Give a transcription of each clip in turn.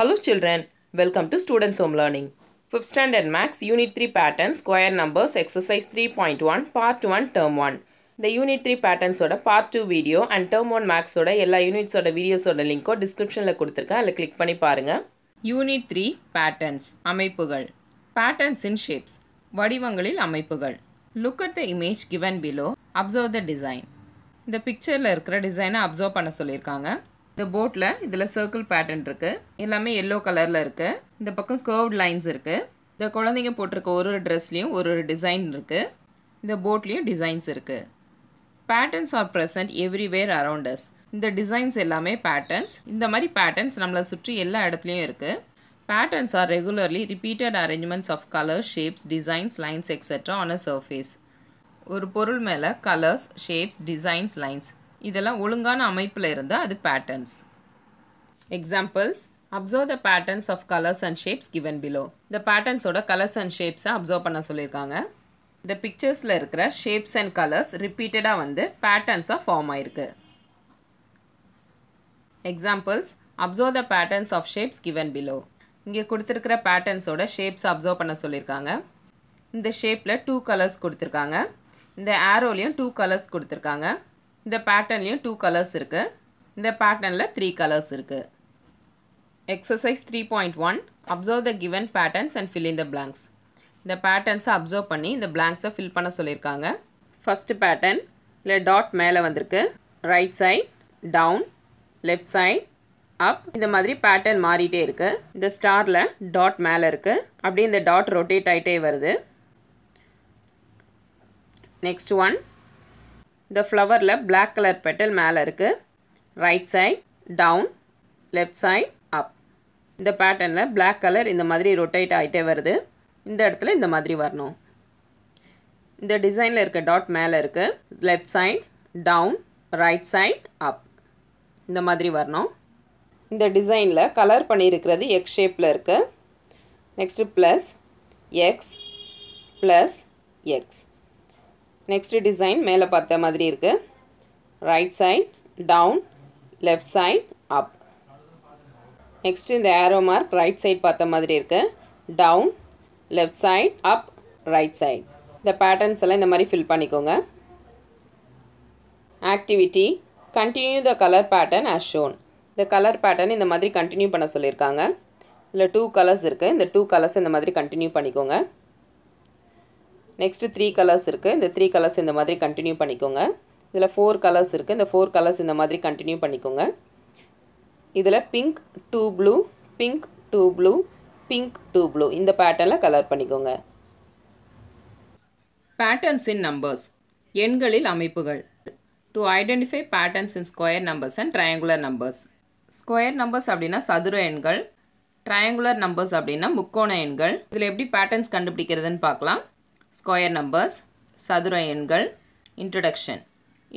Hello children, welcome to Students Home Learning. 5th Standard Max Unit 3 Pattern Square Numbers Exercise 3.1 Part 1 Term 1 இந்த unit three பேட்டர்ன்ஸோட part two video and term one மேக்ஸோட எல்லா யூனிட்ஸோட வீடியோஸோட லிங்க்கோ டிஸ்கிரிப்ஷனில் கொடுத்துருக்கேன். அதில் click பண்ணி பாருங்கள் unit three patterns அமைப்புகள். Patterns in shapes வடிவங்களில் அமைப்புகள். Look at the image given below observe the design இந்த பிக்சரில் இருக்கிற டிசைனை அப்சர்வ் பண்ண சொல்லியிருக்காங்க. இந்த போட்டில் இதில் சர்க்கிள் பேட்டர்ன் இருக்குது எல்லாமே எல்லோ கலரில் இருக்குது இந்த பக்கம் கர்வ்ட் லைன்ஸ் இருக்குது இந்த குழந்தைங்க போட்டிருக்க ஒரு ஒரு ட்ரெஸ்லேயும் ஒரு ஒரு டிசைன் இருக்குது இந்த போட்லேயும் டிசைன்ஸ் இருக்குது patterns are present everywhere around us இந்த டிசைன்ஸ் எல்லாமே பேட்டர்ன்ஸ் இந்த மாதிரி பேட்டர்ன்ஸ் நம்மளை சுற்றி எல்லா இடத்துலையும் இருக்குது patterns are regularly repeated arrangements of colours shapes designs lines etcetera on a surface ஒரு பொருள் மேலே கலர்ஸ் ஷேப்ஸ் டிசைன்ஸ் லைன்ஸ் இதெல்லாம் ஒழுங்கான அமைப்பில் இருந்தால் அது patterns examples observe the patterns of colours and shapes given below இந்த பேட்டர்ன்ஸோட கலர்ஸ் அண்ட் ஷேப்ஸை அப்சர்வ் பண்ண சொல்லியிருக்காங்க. இந்த பிக்சர்ஸில் இருக்கிற ஷேப்ஸ் அண்ட் கலர்ஸ் ரிப்பீட்டடாக வந்து பேட்டர்ன்ஸாக ஃபார்ம் ஆயிருக்கு. Examples observe the patterns of shapes given below இங்கே கொடுத்துருக்கிற பேட்டர்ன்ஸோட ஷேப்ஸ் அப்சர்வ் பண்ண சொல்லியிருக்காங்க. இந்த ஷேப்பில் டூ கலர்ஸ் கொடுத்துருக்காங்க. இந்த ஆரோலையும் டூ கலர்ஸ் கொடுத்துருக்காங்க. இந்த பேட்டர்ன்லேயும் டூ கலர்ஸ் இருக்குது இந்த பேட்டர்னில் த்ரீ கலர்ஸ் இருக்குது exercise three point one observe the given patterns and fill in the blanks இந்த பேட்டர்ன்ஸை அப்சர்வ் பண்ணி இந்த பிளாங்க்ஸை ஃபில் பண்ண சொல்லியிருக்காங்க. ஃபஸ்ட்டு பேட்டர்ன் இல்லை டாட் மேலே வந்திருக்கு. Right side down left side up இந்த மாதிரி பேட்டர்ன் மாறிட்டே இருக்குது இந்த ஸ்டாரில் டாட் மேலே இருக்குது அப்படியே இந்த டாட் ரொட்டேட் ஆகிட்டே வருது. நெக்ஸ்ட் ஒன் இந்த ஃப்ளவரில் பிளாக் கலர் பெட்டல் மேலே இருக்குது right side down left side up இந்த பேட்டர்னில் பிளாக் கலர் இந்த மாதிரி ரொட்டேட் ஆகிட்டே வருது. இந்த இடத்துல இந்த மாதிரி வரணும். இந்த டிசைனில் இருக்க டாட் மேலே இருக்குது left side down right side up இந்த மாதிரி வரணும். இந்த டிசைனில் கலர் பண்ணியிருக்கிறது எக்ஸ் ஷேப்பில் இருக்குது next plus x plus x next design மேலே பார்த்த மாதிரி இருக்குது right side down left side up next இந்த ஏரோ மார்க் ரைட் சைட் பார்த்த மாதிரி இருக்குது down left side up right side இந்த பேட்டர்ன்ஸ் எல்லாம் இந்த மாதிரி ஃபில் பண்ணிக்கோங்க. Activity continue the colour pattern as shown இந்த கலர் பேட்டர்ன் இந்த மாதிரி கண்டினியூ பண்ண சொல்லியிருக்காங்க. இதில் டூ கலர்ஸ் இருக்குது இந்த டூ கலர்ஸ் இந்த மாதிரி கண்டினியூ பண்ணிக்கோங்க. நெக்ஸ்ட்டு த்ரீ கலர்ஸ் இருக்குது இந்த த்ரீ கலர்ஸ் இந்த மாதிரி கண்டினியூ பண்ணிக்கோங்க. இதில் ஃபோர் கலர்ஸ் இருக்குது இந்த ஃபோர் கலர்ஸ் இந்த மாதிரி கண்டினியூ பண்ணிக்கோங்க. இதில் pink to blue pink to blue pink to blue இந்த பேட்டர்னில் கலர் பண்ணிக்கோங்க. பேட்டர்ன்ஸ் இன் நம்பர்ஸ் எண்களில் அமைப்புகள். To identify patterns in square numbers and triangular numbers square numbers அப்படின்னா சதுர எண்கள். ட்ரையாங்குலர் நம்பர்ஸ் அப்படின்னா முக்கோண எண்கள். இதில் எப்படி பேட்டர்ன்ஸ் கண்டுபிடிக்கிறதுன்னு பார்க்கலாம். ஸ்கொயர் நம்பர்ஸ் சதுர எண்கள் introduction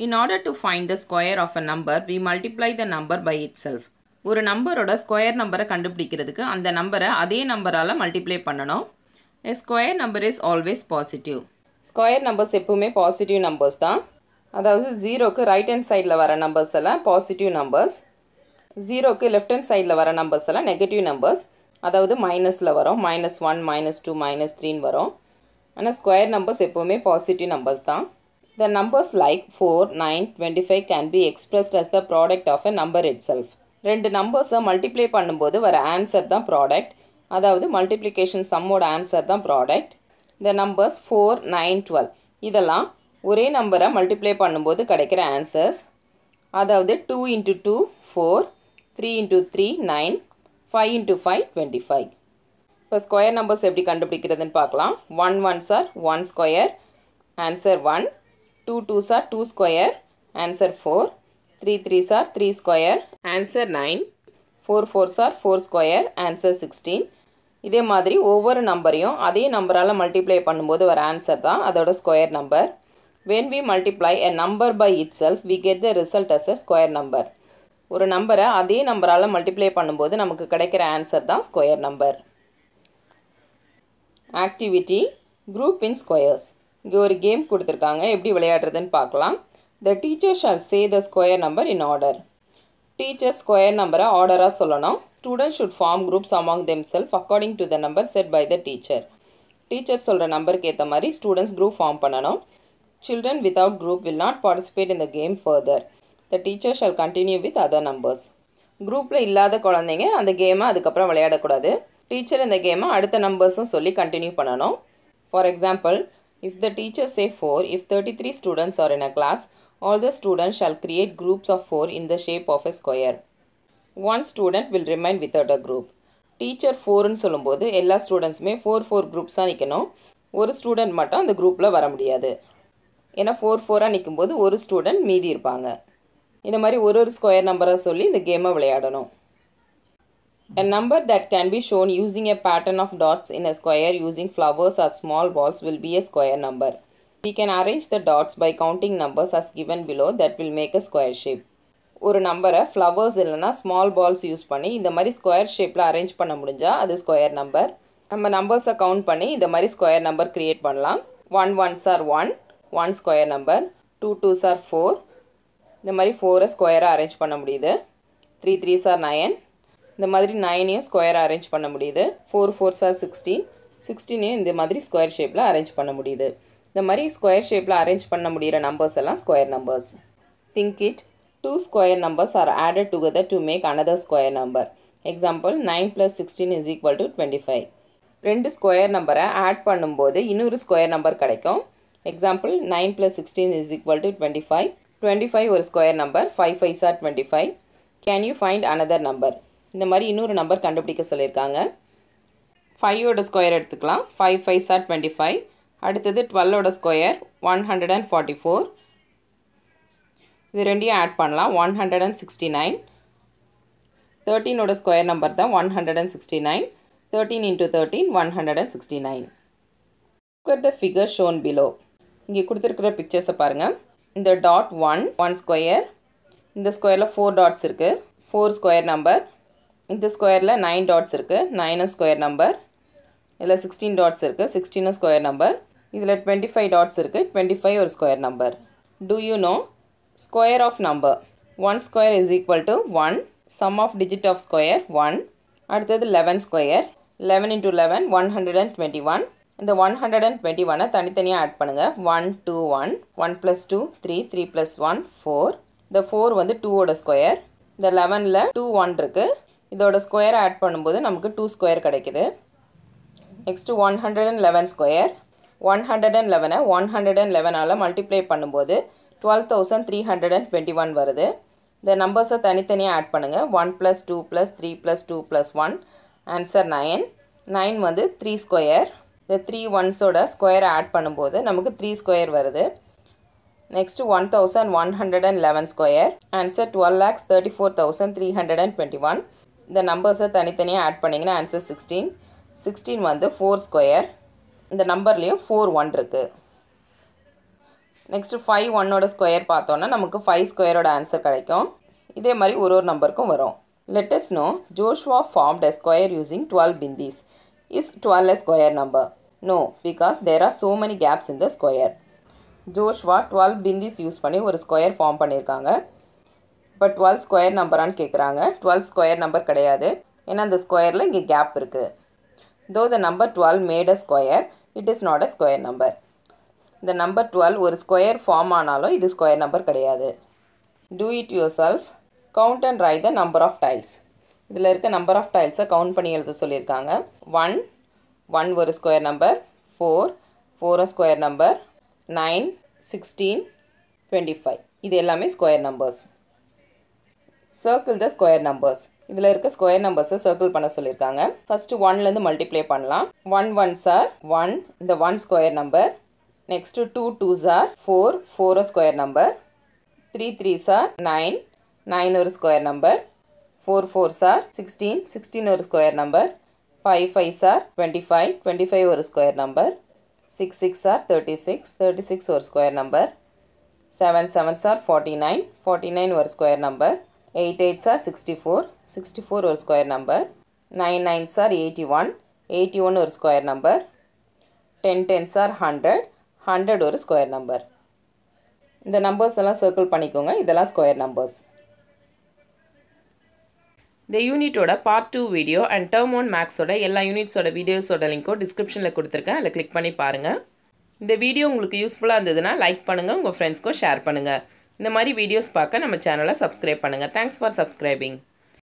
in order to find the square of a number we multiply the number by itself ஒரு நம்பரோட ஸ்கொயர் நம்பரை கண்டுபிடிக்கிறதுக்கு அந்த நம்பரை அதே நம்பரால் மல்டிப்ளை பண்ணணும். A square number is always positive square numbers எப்பவுமே பாசிட்டிவ் நம்பர்ஸ் தான். அதாவது ஜீரோக்கு ரைட் ஹேண்ட் சைடில் வர நம்பர்ஸ் எல்லாம் பாசிட்டிவ் நம்பர்ஸ் ஜீரோக்கு லெஃப்ட் ஹேண்ட் சைடில் வர நம்பர்ஸ் எல்லாம் நெகட்டிவ் நம்பர்ஸ் அதாவது மைனஸில் வரும். Minus one minus two minus த்ரீன்னு வரும். ஆனால் ஸ்கொயர் நம்பர்ஸ் எப்போவுமே பாசிட்டிவ் நம்பர்ஸ் தான். The numbers like four nine twenty five can be expressed as the product of a number itself ரெண்டு நம்பர்ஸை மல்டிப்ளை பண்ணும்போது வர ஆன்சர் தான் ப்ராடக்ட் அதாவது மல்டிப்ளிகேஷன் சம்மோட ஆன்சர் தான் product the numbers four nine twelve இதெல்லாம் ஒரே நம்பரை மல்டிப்ளை பண்ணும்போது கிடைக்கிற ஆன்சர்ஸ் அதாவது two into two four three into three nine five into five twenty five இப்போ ஸ்கொயர் நம்பர்ஸ் எப்படி கண்டுபிடிக்கிறதுன்னு பார்க்கலாம். One one sir one square answer one two two sir two square answer four three three sir three square answer nine four four sir four square answer sixteen இதே மாதிரி ஒவ்வொரு நம்பரையும் அதே நம்பரால் மல்டிப்ளை பண்ணும்போது வர ஆன்சர் தான் அதோட square number when we multiply a number by itself we get the result as a square number ஒரு நம்பரை அதே நம்பரால் மல்டிப்ளை பண்ணும்போது நமக்கு கிடைக்கிற ஆன்சர் தான் square number activity group in squares இங்கே ஒரு கேம் கொடுத்துருக்காங்க. எப்படி விளையாடுறதுன்னு பார்க்கலாம். The teacher shall say the square number in order teacher square நம்பரை ஆர்டராக சொல்லணும். Student should form groups among themselves according to the number set by the teacher teacher சொல்கிற நம்பருக்கு ஏற்ற மாதிரி ஸ்டூடெண்ட்ஸ் குரூப் ஃபார்ம் பண்ணணும். Children without group will not participate in the game further the teacher shall continue with other numbers குரூப்பில் இல்லாத குழந்தைங்க அந்த கேமை அதுக்கப்புறம் விளையாடக்கூடாது. டீச்சர் இந்த கேமை அடுத்த நம்பர்ஸும் சொல்லி கண்டினியூ பண்ணணும். For example if the teacher say four if thirty three students are in a class all the students shall create groups of four in the shape of a square one student will remain without a group teacher ஃபோர்னு சொல்லும்போது எல்லா ஸ்டூடெண்ட்ஸுமே four four குரூப்ஸாக நிற்கணும் ஒரு student மட்டும் அந்த குரூப்பில் வர முடியாது. ஏன்னா ஃபோர் ஃபோராக நிற்கும்போது ஒரு ஸ்டூடெண்ட் மீதி இருப்பாங்க. இந்த மாதிரி ஒரு ஒரு ஸ்கொயர் நம்பராக சொல்லி இந்த கேமை விளையாடணும். A number that can be shown using a pattern of dots in a square using flowers or small balls will be a square number. We can arrange the dots by counting numbers as given below that will make a square shape. ஒரு நம்பரை flowers இல்லைனா small balls use பண்ணி இந்த மாதிரி square ஷேப்பில் arrange பண்ண முடிஞ்சால் அது ஸ்கொயர் நம்பர் நம்ம நம்பர்ஸை கவுண்ட் பண்ணி இந்த மாதிரி ஸ்கொயர் நம்பர் க்ரியேட் பண்ணலாம் one ones are one one square number two twos are four இந்த மாதிரி ஃபோரை ஸ்கொயராக அரேஞ்ச் பண்ண முடியுது த்ரீ த்ரீஸ் ஆர் நயன் இந்த மாதிரி நைனையும் ஸ்கொயர் அரேஞ்ச் பண்ண முடியுது. ஃபோர் ஃபோர் சார் சிக்ஸ்டீன் சிக்ஸ்டீனையும் இந்த மாதிரி ஸ்கொயர் ஷேப்பில் அரேஞ்ச் பண்ண முடியுது. இந்த மாதிரி ஸ்கொயர் ஷேப்பில் அரேஞ்ச் பண்ண முடிகிற நம்பர்ஸ் எல்லாம் square numbers think it two square numbers are added together to make another square number example nine plus sixteen is equal to twenty five ரெண்டு ஸ்கொயர் நம்பரை ஆட் பண்ணும்போது இன்னொரு ஸ்கொயர் நம்பர் கிடைக்கும். Example nine plus sixteen is equal to twenty five twenty five ஒரு square number five five are twenty five can you find another number இந்த மாதிரி இன்னொரு number கண்டுபிடிக்க சொல்லியிருக்காங்க. ஃபைவோட ஸ்கொயர் எடுத்துக்கலாம். Five five sir twenty five அடுத்தது டுவெல்லோட square one hundred and forty four இது ரெண்டையும் ஆட் பண்ணலாம். One hundred and sixty nine தேர்ட்டீனோட square number தான் one hundred and sixty nine thirteen into thirteen one hundred and sixty nine at the figure shown below இங்கே கொடுத்துருக்குற பிக்சர்ஸை பாருங்கள் இந்த dot one one square இந்த ஸ்கொயரில் ஃபோர் டாட்ஸ் இருக்குது four square number இந்த ஸ்கொயரில் நைன் டாட்ஸ் இருக்குது நைனும் ஸ்கொயர் நம்பர் இதில் சிக்ஸ்டீன் டாட்ஸ் இருக்குது சிக்ஸ்டீனும் ஸ்கொயர் நம்பர் இதில் டுவெண்ட்டி ஃபைவ் டாட்ஸ் இருக்குது டுவெண்ட்டி ஃபைவ் ஒரு square number do you know square of number one square is equal to one sum of digit of square one அடுத்தது eleven square eleven into eleven one hundred and twenty one இந்த one hundred and twenty ஒனை தனித்தனியாக add பண்ணுங்கள் one two one one plus two three three plus one four இந்த four வந்து டூவோட square இந்த லெவனில் two one இருக்குது இதோட ஸ்கொயர் ஆட் பண்ணும்போது நமக்கு டூ ஸ்கொயர் கிடைக்குது. Next one hundred and eleven square one hundred and லெவனை one hundred and லெவனால் மல்டிப்ளை பண்ணும்போது twelve thousand three hundred and twenty one வருது. இந்த நம்பர்ஸை தனித்தனியாக ஆட் பண்ணுங்கள் one plus two plus three plus two plus one answer nine nine வந்து three square இந்த three ஒன்ஸோட ஸ்கொயரை ஆட் பண்ணும்போது நமக்கு த்ரீ ஸ்கொயர் வருது. Next one thousand one hundred and eleven square answer twelve lakhs thirty four thousand three hundred and twenty one இந்த நம்பர்ஸை தனித்தனியாக ஆட் பண்ணிங்கன்னா ஆன்சர் சிக்ஸ்டீன் சிக்ஸ்டீன் வந்து ஃபோர் ஸ்கொயர் இந்த நம்பர்லேயும் ஃபோர் ஒன் இருக்குது நெக்ஸ்ட்டு ஃபைவ் ஒன்னோட ஸ்கொயர் பார்த்தோன்னா நமக்கு ஃபைவ் ஸ்கொயரோட ஆன்சர் கிடைக்கும். இதே மாதிரி ஒரு ஒரு நம்பருக்கும் வரும். Let's know Joshua formed a square using twelve bindis is twelve a square number no because there are so many gaps in the square Joshua twelve bindis use பண்ணி ஒரு ஸ்கொயர் ஃபார்ம் பண்ணியிருக்காங்க இப்போ டுவெல் ஸ்கொயர் நம்பரான்னு கேட்குறாங்க twelve square number கிடையாது. ஏன்னா அந்த ஸ்கொயரில் இங்கே gap இருக்குது though the number twelve made a square it is not a square number இந்த நம்பர் டுவெல் ஒரு ஸ்கொயர் ஃபார்ம் ஆனாலும் இது ஸ்கொயர் நம்பர் கிடையாது. Do it yourself count and write the number of tiles இதில் இருக்க நம்பர் ஆஃப் டைல்ஸை count பண்ணி எழுத சொல்லியிருக்காங்க. ஒன் ஒன் ஒரு square number four four square number nine sixteen twenty five இது எல்லாமே square numbers circle the square numbers இதில் இருக்க ஸ்கொயர் நம்பர்ஸை சர்க்கிள் பண்ண சொல்லியிருக்காங்க ஃபஸ்ட்டு ஒன்லேருந்து மல்டிப்ளை பண்ணலாம். ஒன் ஒன் சார் ஒன் இந்த one square number next two two sir four four square number three three sir nine nine ஒரு square number four four sir sixteen sixteen ஒரு square number five five sir twenty five twenty five ஒரு square number six six sir thirty six thirty six ஒரு square number seven seven sir forty nine forty nine ஒரு square number eight eights are sixty four sixty four ஒரு square number nine nines are eighty one eighty one ஒரு square number ten tens are hundred hundred ஒரு square number இந்த numbers எல்லாம் circle பண்ணிக்கோங்க. இதெல்லாம் square numbers இந்த யூனிட்டோட part two video and term one மேக்ஸோட எல்லா யூனிட்ஸோட வீடியோஸோட லிங்க்கோ டிஸ்கிரிப்ஷனில் கொடுத்துருக்கேன். அதில் கிளிக் பண்ணி பாருங்கள் இந்த வீடியோ உங்களுக்கு யூஸ்ஃபுல்லாக இருந்ததுன்னா லைக் பண்ணுங்கள் உங்கள் ஃப்ரெண்ட்ஸ்க்கும் ஷேர் பண்ணுங்கள் இந்த மாதிரி வீடியோஸ் பார்க்க நம்ம சேனலை சப்ஸ்கிரைப் பண்ணுங்கள் தேங்க்ஸ் ஃபார் சப்ஸ்கிரைபிங்